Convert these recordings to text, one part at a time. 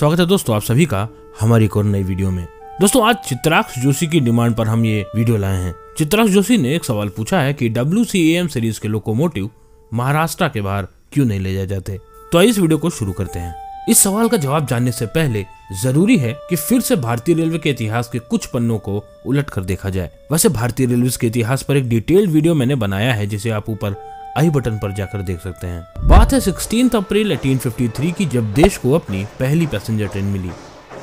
स्वागत है दोस्तों आप सभी का हमारी एक और नई वीडियो में। दोस्तों, आज चित्राक्ष जोशी की डिमांड पर हम ये वीडियो लाए हैं। चित्राक्ष जोशी ने एक सवाल पूछा है कि डब्ल्यू सीरीज़ के लोकोमोटिव महाराष्ट्र के बाहर क्यों नहीं ले जाए जाते? तो इस वीडियो को शुरू करते हैं। इस सवाल का जवाब जानने से पहले ज़रूरी है कि फिर से भारतीय रेलवे के इतिहास के कुछ पन्नों को उलट कर देखा जाए। वैसे भारतीय रेलवे के इतिहास पर एक डिटेल्ड वीडियो मैंने बनाया है, जिसे आप ऊपर आई बटन पर जाकर देख सकते हैं। बात है 16 अप्रैल 1853 की, जब देश को अपनी पहली पैसेंजर ट्रेन मिली,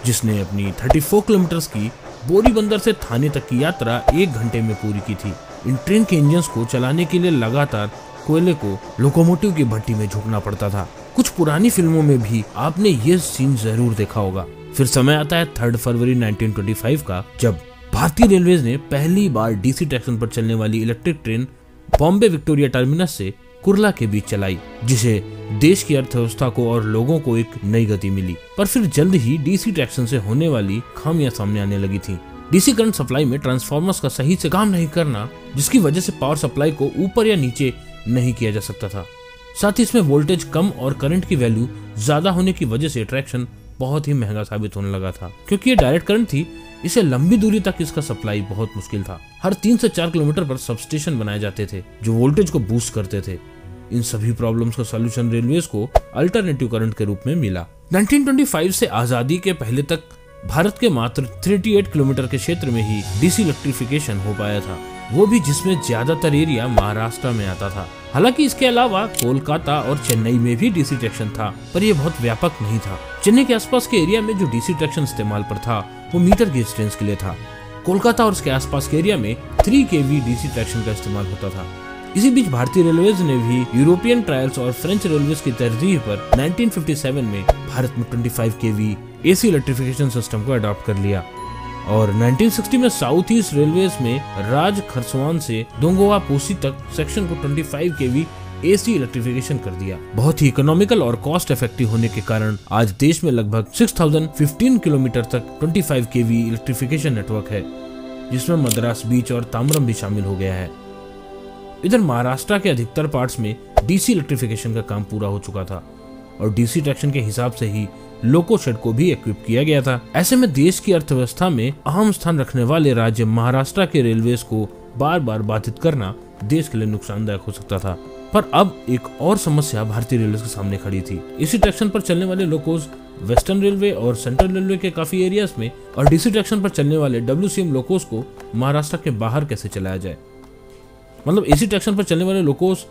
जिसने अपनी 34 किलोमीटर की बोरी बंदर से थाने तक की यात्रा एक घंटे में पूरी की थी। इन ट्रेन के इंजन को चलाने के लिए लगातार कोयले को लोकोमोटिव की भट्टी में झुकना पड़ता था। कुछ पुरानी फ़िल्मों में भी आपने ये सीन ज़रूर देखा होगा। फिर समय आता है थर्ड फरवरी 1925 का, जब भारतीय रेलवे ने पहली बार डीसी ट्रैक्शन पर चलने वाली electric train Bombay Victoria terminus से कुरला के बीच चलाई, जिसे देश की अर्थव्यवस्था को और लोगों को एक नई गति मिली। पर फिर जल्द ही डीसी ट्रैक्शन से होने वाली खामियाँ सामने आने लगी थी। डीसी करंट सप्लाई में ट्रांसफार्मर्स का सही से काम नहीं करना, जिसकी वजह से पावर सप्लाई को ऊपर या नीचे नहीं किया जा सकता था। साथ ही इसमें वोल्टेज कम और करंट की वैल्यू ज़्यादा होने की वजह से ट्रैक्शन बहुत ही महँगा साबित होने लगा था, क्योंकि ये डायरेक्ट करंट थी इसे लंबी दूरी तक इसका सप्लाई बहुत मुश्किल था। हर तीन से चार किलोमीटर पर सब स्टेशन बनाए जाते थे, जो वोल्टेज को बूस्ट करते थे। इन सभी प्रॉब्लम्स का सोल्यूशन रेलवे को अल्टरनेटिव करंट के रूप में मिला। 1925 से आज़ादी के पहले तक भारत के मात्र 38 किलोमीटर के क्षेत्र में ही डीसी इलेक्ट्रिफिकेशन हो पाया था। वो भी जिसमें ज़्यादातर एरिया महाराष्ट्र में आता था। हालाँकि इसके अलावा कोलकाता और चेन्नई में भी डीसी ट्रैक्शन था, पर यह बहुत व्यापक नहीं था। चेन्नई के आसपास के एरिया में जो डीसी ट्रैक्शन इस्तेमाल पर था, वो मीटर की डिस्टेंस के लिए था। कोलकाता और उसके आसपास के एरिया में थ्री के वी डीसी ट्रैक्शन का इस्तेमाल होता था। इसी बीच भारतीय रेलवे ने भी यूरोपियन ट्रायल्स और फ्रेंच रेलवे की तरजीह पर 1957 में भारत में 25 K V AC electrification system को अडॉप्ट कर लिया। और 1960 में साउथ ईस्ट रेलवे में राज खरसवान से दोंगोवा पोसी तक सेक्शन को 25 के वी एसी इलेक्ट्रिफिकेशन कर दिया। बहुत ही इकोनॉमिकल और कॉस्ट इफ़ेक्टिव होने के कारण आज देश में लगभग 6015 किलोमीटर तक 25 के वी इलेक्ट्रिफिकेशन नेटवर्क है, जिसमें मद्रास बीच और ताम्रम भी शामिल हो गया है। इधर महाराष्ट्र के अधिकतर पार्ट्स में डीसी इलेक्ट्रिफिकेशन का काम पूरा हो चुका था। और डीसी ट्रैक्शन के हिसाब से ही लोको शेड को भी इक्विप किया गया था। ऐसे में देश की अर्थव्यवस्था में अहम स्थान रखने वाले राज्य महाराष्ट्र के रेलवे को बार बार बाधित करना देश के लिए नुकसानदायक हो सकता था। पर अब एक और समस्या भारतीय रेलवे के सामने खड़ी थी। इसी ट्रैक्शन पर चलने वाले लोकोज वेस्टर्न रेलवे और सेंट्रल रेलवे के काफ़ी एरियाज़ में और डीसी ट्रैक्शन पर चलने वाले डब्ल्यू लोकोज को महाराष्ट्र के बाहर कैसे चलाया जाए? मतलब एसी ट्रैक्शन पर चलने वाले लोकोस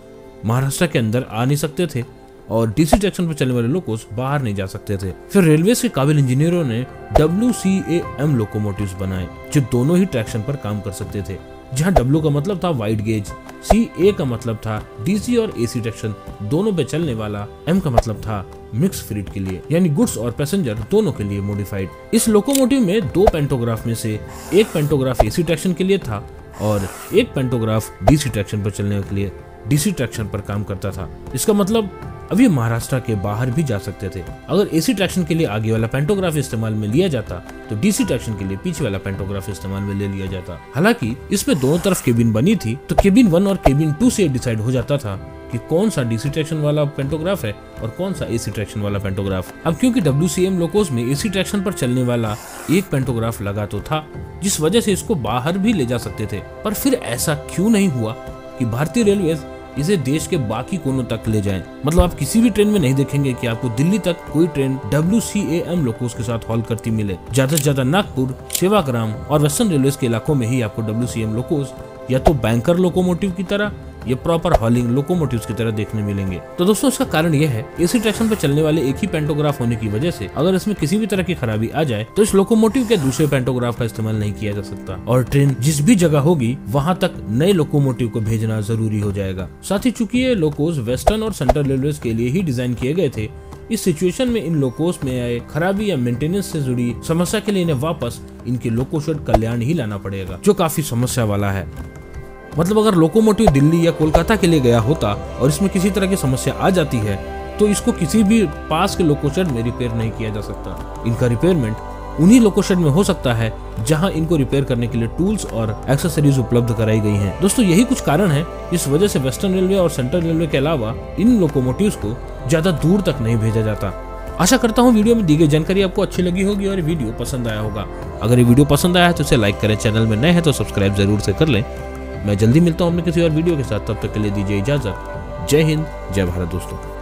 महाराष्ट्र के अंदर आ नहीं सकते थे। और डीसी ट्रैक्शन पर चलने वाले लोकोस बाहर नहीं जा सकते थे। फिर रेलवे के काबिल इंजीनियरों ने डब्ल्यू सी एम लोकोमोटिव बनाए, जो दोनों ही ट्रैक्शन पर काम कर सकते थे। जहाँ डब्ल्यू का मतलब था वाइड गेज सी ए का मतलब था डीसी और एसी ट्रैक्शन दोनों पे चलने वाला एम का मतलब था मिक्स फ्रीट के लिए, यानी गुड्स और पैसेंजर दोनों के लिए मॉडिफाइड इस लोकोमोटिव में दो पेंटोग्राफ में से एक पेंटोग्राफ एसी ट्रैक्शन के लिए था और एक पेंटोग्राफ डीसी ट्रैक्शन पर चलने के लिए। डीसी ट्रैक्शन पर काम करता था। इसका मतलब अभी महाराष्ट्र के बाहर भी जा सकते थे। अगर एसी ट्रैक्शन के लिए आगे वाला पेंटोग्राफ इस्तेमाल में लिया जाता तो डीसी ट्रैक्शन के लिए पीछे वाला पेंटोग्राफ इस्तेमाल में ले लिया जाता। हालाँकि, इसमें दोनों तरफ़ केबिन बनी थी तो केबिन वन और केबिन टू से डिसाइड हो जाता था कि कौन सा डीसी ट्रैक्शन वाला पेंटोग्राफ है और कौन सा एसी ट्रैक्शन वाला पेंटोग्राफ अब क्योंकि डब्ल्यू सी एम लोकोस में एसी ट्रैक्शन पर चलने वाला एक पेंटोग्राफ लगा तो था, जिस वजह से इसको बाहर भी ले जा सकते थे। पर फिर ऐसा क्यों नहीं हुआ कि भारतीय रेलवे इसे देश के बाकी कोनों तक ले जाएँ। मतलब आप किसी भी ट्रेन में नहीं देखेंगे कि आपको दिल्ली तक कोई train W C A M locos के साथ हॉल करती मिले ज़्यादा से ज़्यादा नागपुर, सेवाग्राम और वेस्टर्न रेलवे के इलाकों में ही आपको डब्ल्यू सी एम लोकोस या तो बैंकर लोकोमोटिव की तरह, ये प्रॉपर हॉलिंग लोकोमोटिव की तरह देखने मिलेंगे। तो दोस्तों, इसका कारण यह है एसी ट्रैक्शन पर चलने वाले एक ही पेंटोग्राफ होने की वजह से अगर इसमें किसी भी तरह की खराबी आ जाए तो इस लोकोमोटिव के दूसरे पेंटोग्राफ का इस्तेमाल नहीं किया जा सकता। और ट्रेन जिस भी जगह होगी, वहाँ तक नए लोकोमोटिव को भेजना ज़रूरी हो जाएगा। साथ ही चूँकि ये लोकोज वेस्टर्न और सेंट्रल रेलवे के लिए ही डिज़ाइन किए गए थे, इस सिचुएशन में इन लोकोस में आए खराबी या मेंटेनेंस से जुड़ी समस्या के लिए इन्हें वापस इनके लोकोशेड कल्याण ही लाना पड़ेगा, जो काफ़ी समस्या वाला है। मतलब अगर लोकोमोटिव दिल्ली या कोलकाता के लिए गया होता और इसमें किसी तरह की समस्या आ जाती है तो इसको किसी भी पास के लोकोशेड में रिपेयर नहीं किया जा सकता। इनका रिपेयरमेंट उन्हीं लोकोशेड में हो सकता है, जहाँ इनको रिपेयर करने के लिए टूल्स और एक्सेसरीज उपलब्ध कराई गई हैं। दोस्तों, यही कुछ कारण है इस वजह से वेस्टर्न रेलवे और सेंट्रल रेलवे के अलावा इन लोकोमोटिव को ज़्यादा दूर तक नहीं भेजा जाता। आशा करता हूँ वीडियो में दी गई जानकारी आपको अच्छी लगी होगी और वीडियो पसंद आया होगा। अगर ये वीडियो पसंद आया है तो इसे लाइक करें, चैनल में नए हैं तो सब्सक्राइब ज़रूर से कर लें। मैं जल्दी मिलता हूँ अपने किसी और वीडियो के साथ, तब तक के लिए दीजिए इजाज़त। जय हिंद, जय भारत दोस्तों।